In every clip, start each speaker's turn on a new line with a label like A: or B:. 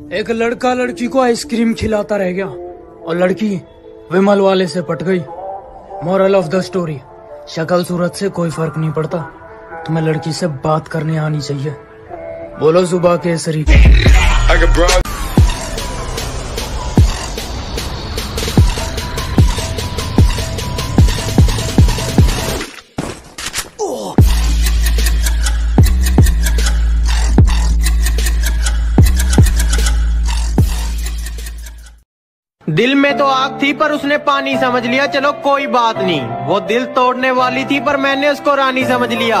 A: एक लड़का लड़की को आइसक्रीम खिलाता रह गया और लड़की विमल वाले से पट गई। मॉरल ऑफ़ द स्टोरी शक्ल सूरत से कोई फ़र्क नहीं पड़ता। तुम्हें लड़की से बात करने आनी चाहिए। बोलो सुबह के शरीर
B: दिल में तो आग थी, पर उसने पानी समझ लिया। चलो, कोई बात नहीं। वो दिल तोड़ने वाली थी, पर मैंने उसको रानी समझ लिया।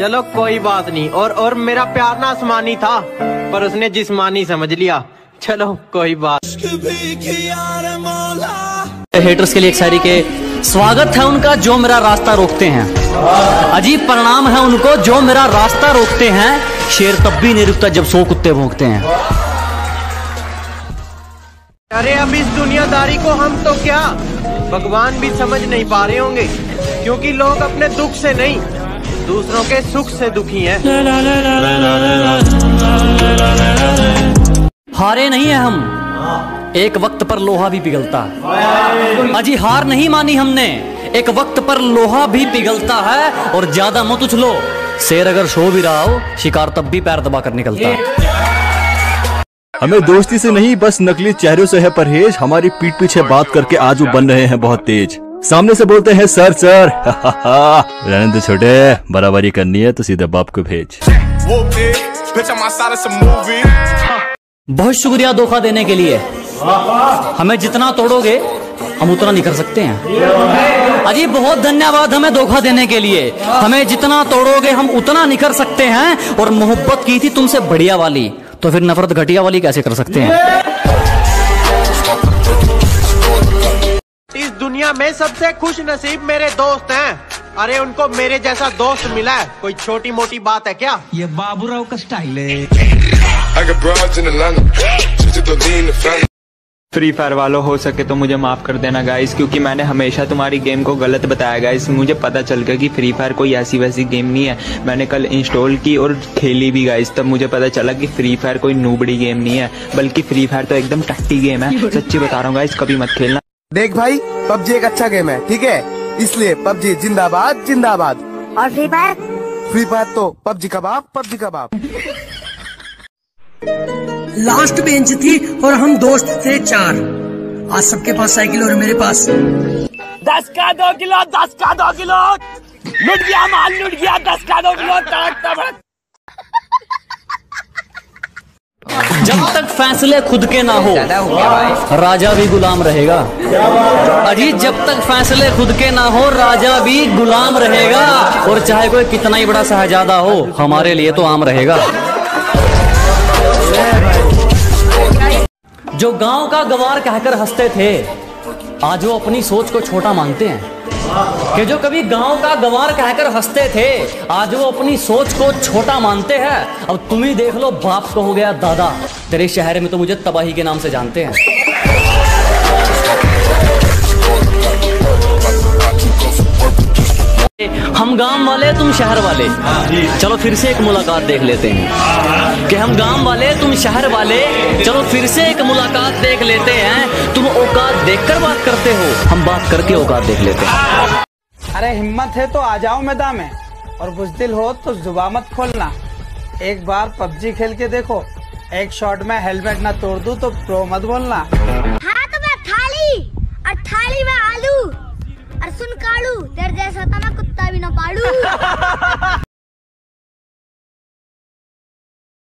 B: चलो, कोई बात नहीं। और और मेरा प्यार ना आसमानी था, पर उसने जिस्मानी समझ लिया। चलो, कोई बात
C: हेटर्स के लिए एक शायरी के स्वागत है उनका, जो मेरा रास्ता रोकते हैं। अजीब परिणाम है उनको, जो मेरा रास्ता रोकते हैं। शेर तब भी नहीं रुकता जब सो कुत्ते भोंकते हैं।
B: अरे अब इस दुनियादारी को हम तो क्या? भगवान भी समझ नहीं पा रहे होंगे, क्योंकि लोग अपने दुख से नहीं, दूसरों के सुख से दुखी हैं।
C: हारे नहीं है हम। एक वक्त पर लोहा भी पिघलता है। अजी हार नहीं मानी हमने। एक वक्त पर लोहा भी पिघलता है, और ज़्यादा मत उछलो। शेर अगर सो भी रहा हो, शिकार तब भी पैर दबा कर निकलता है।
D: हमें दोस्ती से नहीं, बस नकली चेहरों से है परहेज। हमारी पीठ पीछे बात करके आज वो बन रहे हैं बहुत तेज। सामने से बोलते हैं, सर सर रहने छोटे, बराबरी करनी है तो सीधे बाप को भेज.
C: बहुत शुक्रिया धोखा देने के लिए। हमें जितना तोड़ोगे, हम उतना नहीं कर सकते हैं। अजी, बहुत धन्यवाद हमें धोखा देने के लिए। हमें जितना तोड़ोगे, हम उतना नहीं कर सकते हैं। और मोहब्बत की थी तुमसे बढ़िया वाली। तो फिर नफरत घटिया वाली कैसे कर सकते हैं?
B: इस दुनिया में सबसे खुश नसीब मेरे दोस्त हैं। अरे उनको मेरे जैसा दोस्त मिला है। कोई छोटी मोटी बात है क्या?
E: ये बाबूराव का स्टाइल है।
F: फ्री फायर वालों हो सके तो मुझे माफ़ कर देना गाइस क्योंकि मैंने हमेशा तुम्हारी गेम को गलत बताया गाइस मुझे पता चल गया कि फ्री फायर कोई ऐसी वैसी गेम नहीं है। मैंने कल इंस्टॉल की और खेली भी गाइस तब मुझे पता चला कि फ्री फायर कोई नूबड़ी गेम नहीं है बल्कि फ्री फायर तो एकदम टट्टी गेम है। सच्ची बता रहा हूँ गाइस कभी मत खेलना।
G: देख भाई पबजी एक अच्छा गेम है ठीक है? इसलिए पबजी जिंदाबाद जिंदाबाद।
H: और फ्री फायर
G: फ्री फायर तो पबजी कबाब पबजी कबाब।
I: लास्ट बेंच थी और हम दोस्त थे चार। आज सबके पास साइकिल और मेरे पास। दस का दो किलो दस का दो किलो। लुट गया माल लुट गया दस का दो किलो तड़क तड़क
C: जब तक फैसले खुद के ना हो राजा भी गुलाम रहेगा। अजी जब तक फैसले खुद के ना हो राजा भी गुलाम रहेगा। और चाहे कोई कितना ही बड़ा शहजादा हो हमारे लिए तो आम रहेगा। जो गाँव का गवार कहकर हँसते थे, आज वो अपनी सोच को छोटा मानते हैं। कि जो कभी गाँव का गवार कहकर हँसते थे, आज वो अपनी सोच को छोटा मानते हैं। अब तुम ही देख लो, बाप को हो गया दादा। तेरे शहर में तो मुझे तबाही के नाम से जानते हैं। हम गाँव वाले, तुम शहर वाले। चलो फिर से एक मुलाकात देख लेते हैं। कि हम गाँव वाले, तुम शहर वाले, चलो फिर से एक मुलाकात देख लेते हैं। तुम औकात देखकर बात करते हो। हम बात करके औकात देख लेते हैं।
J: अरे हिम्मत है तो आ जाओ मैदान में, और बुजदिल हो तो जुबा मत खोलना। एक बार पबजी खेल के देखो, एक शॉट में हेलमेट ना तोड़ दूँ तो प्रो मत बोलना।
H: छता कुत्ता भी ना पाड़ू